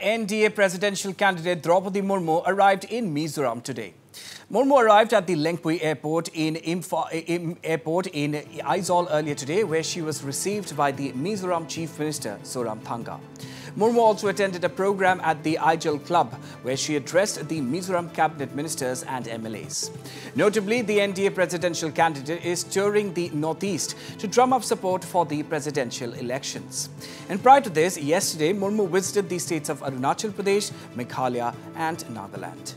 NDA presidential candidate Draupadi Murmu arrived in Mizoram today. Murmu arrived at the Lengpui airport in Imphal, airport in Aizawl earlier today, where she was received by the Mizoram Chief Minister Zoramthanga. Murmu also attended a program at the Aizawl Club, where she addressed the Mizoram cabinet ministers and MLAs. Notably, the NDA presidential candidate is touring the northeast to drum up support for the presidential elections. And prior to this, yesterday, Murmu visited the states of Arunachal Pradesh, Meghalaya and Nagaland.